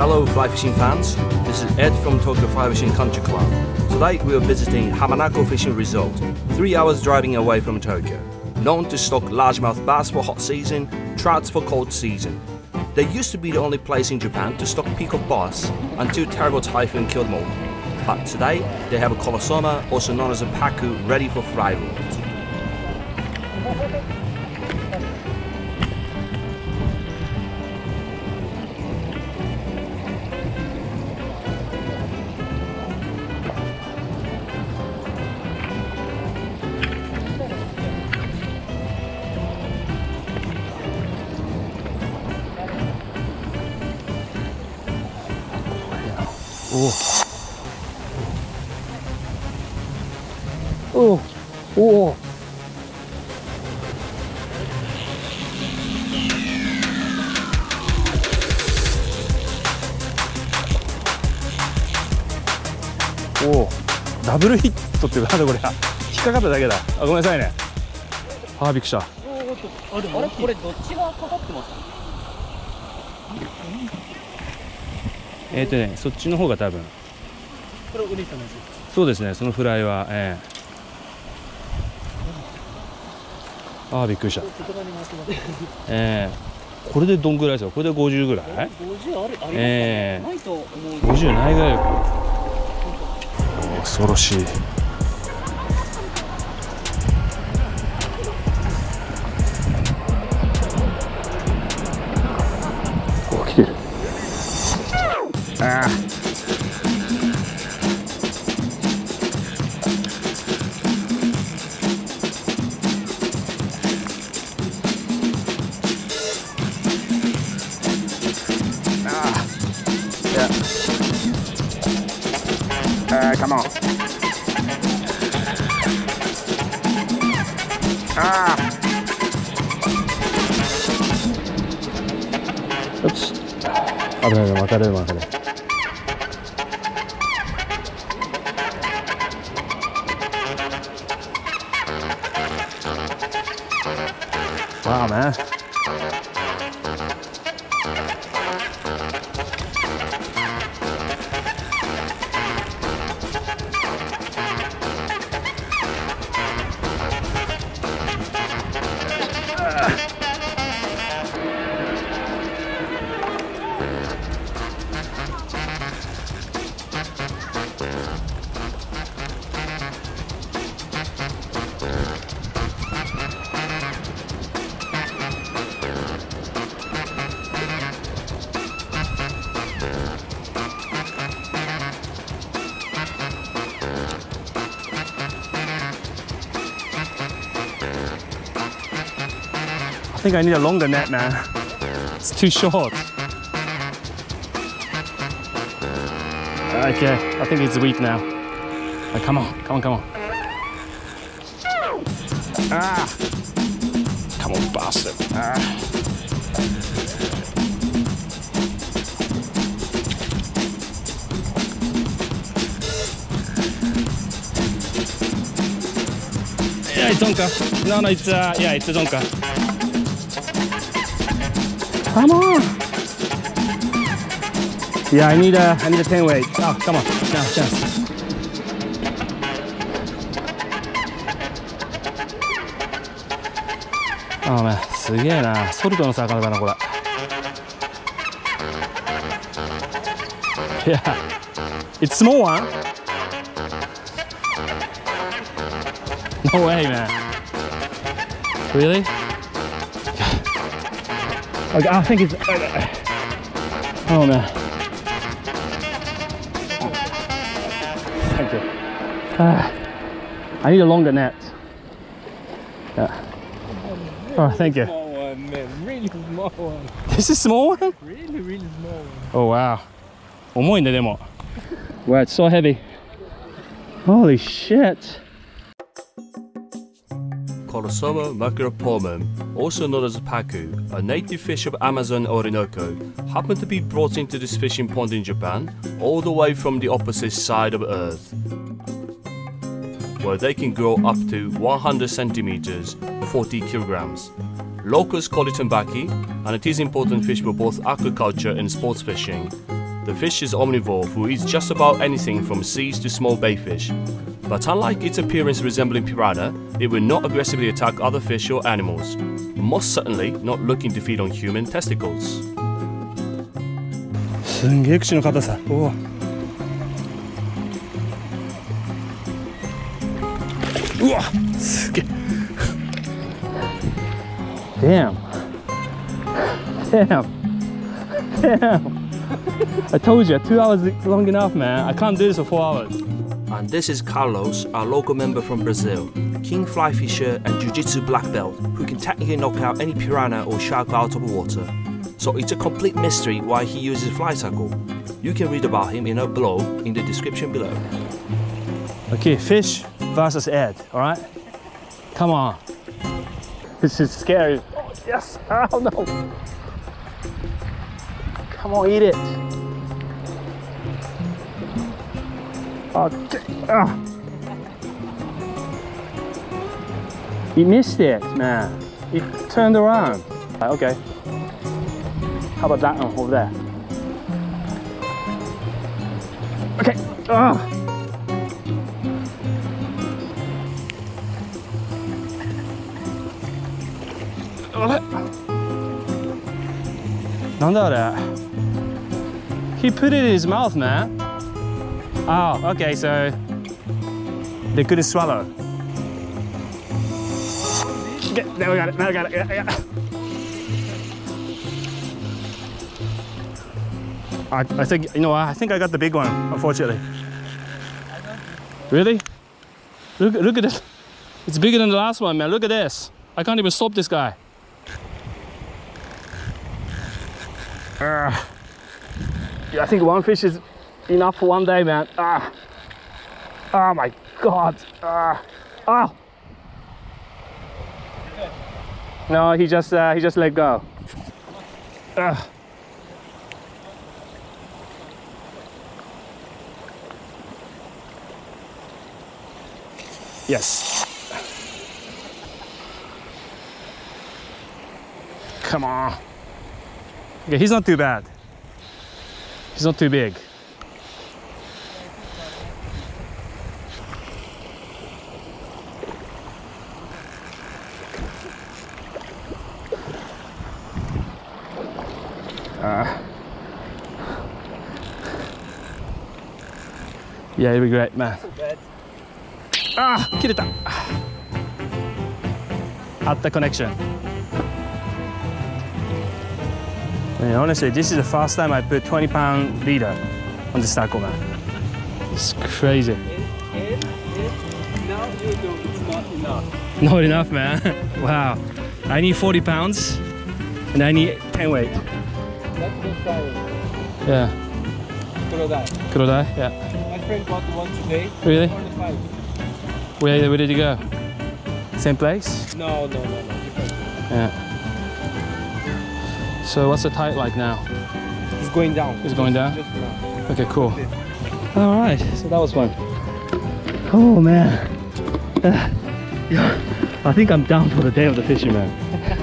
Hello fly fishing fans, this is Ed from Tokyo Fly Fishing Country Club. Today we are visiting Hamanako Fishing Resort, 3 hours driving away from Tokyo. Known to stock largemouth bass for hot season, trouts for cold season. They used to be the only place in Japan to stock peacock bass until terrible typhoon killed them all. But today they have a Colossoma, also known as a Pacu, ready for fly rods. おおおおおおダブルヒットってなんだこれ引っかかっただけだ。あごめんなさいね。あーびっくりしたあれこれどっちがかかってますえっ、ー、とねそっちの方が多分。そうですねそのフライはええ。あーびっくりした。ええ。これでどんぐらいですか？これで50ぐらい？50あるありね、ええ。ないと思う。50ないぐらい恐ろしいなああ、カモンああよし危ないの分かれる分かれる。Wow, man. I think I need a longer net, man. It's too short. Okay, I think it's weak now. Oh, come on, come on, come on. Ah! Come on, bastard. Ah. Yeah, it's Zonker. No, no, it's uh, yeah, it's a Zonker. Come on. Yeah, I need a, I need a 10 weight. Oh, come on. Chance, chance. Oh man, すげえな。ソルトの魚だな、これ。Yeah. It's small one. No way, man. Really? I think it's. Oh no. Thank you. Ah, I need a longer net. Yeah. Oh, thank you. Small one, man. Really small one. This is small one? Really, really small one. Oh wow. Wow, it's so heavy. Holy shit. Colossoma macropomum, also known as pacu, a native fish of Amazon Orinoco, happened to be brought into this fishing pond in Japan, all the way from the opposite side of Earth, where they can grow up to 100 centimeters, 40 kilograms. Locals call it tambaqui, and it is important fish for both aquaculture and sports fishing. The fish is omnivore who eats just about anything from seeds to small baitfish But unlike its appearance resembling piranha, it will not aggressively attack other fish or animals. Most certainly not looking to feed on human testicles. すんげえ口の硬さおおうわすげえ Damn Damn Damn I told you two hours is long enough man I can't do this for four hours And this is Carlos, our local member from Brazil, king fly fisher and jiu-jitsu black belt who can technically knock out any piranha or shark out of water. So it's a complete mystery why he uses fly tackle. You can read about him in a blog in the description below. Okay, fish versus Ed, all right? Come on. This is scary. Oh, yes. Oh, no. Come on, eat it. Oh. He missed it, man. He turned around. Okay. How about that one over there? Okay. Oh. What? What's that. He put it in his mouth, man. Oh, okay, so they couldn't swallow. Okay, now we got it, now we got it, yeah, yeah. I, I think, you know, I think I got the big one, unfortunately. Really? Look, look at this. It's bigger than the last one, man. Look at this. I can't even stop this guy. Ah. yeah, I think one fish is enough for one day, man. Ah. Oh my god. Ah. Oh. No, he just uh, he just let go. Ah. Yes. Come on. Okay, he's not too bad. He's not too big. yeah, it'll be great, man. Ah, 切れた。あった connection. Man, honestly, this is the first time I put 20 pound leader on this tackle, man. It's crazy. Now you know it's not enough. Not enough, man. wow. I need 40 pounds and I need 10 weight. Fire. Yeah. Crocodile. Kurodai? Yeah. My friend bought the one today. Really? 45. Where, where did you go? Same place? No, no, no, no. Different. Yeah. So what's the tide like now? It's going down. It's going down? Just. Okay, cool. All right, so that was fun. Oh man, Uh, yeah, I think I'm down for the day of the fishing, man.